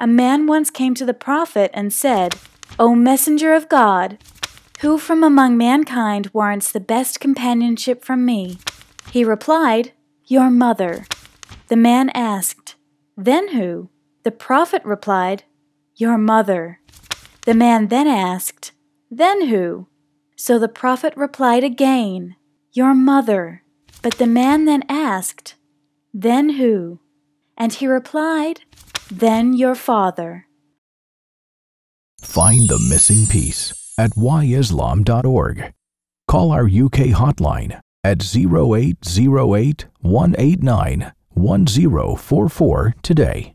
A man once came to the prophet and said, O messenger of God, who from among mankind warrants the best companionship from me? He replied, Your mother. The man asked, Then who? The prophet replied, Your mother. The man then asked, Then who? So the prophet replied again, Your mother. But the man then asked, Then who? And he replied, Then your father. Find the missing piece at whyislam.org. Call our UK hotline at 0808 189 1044 today.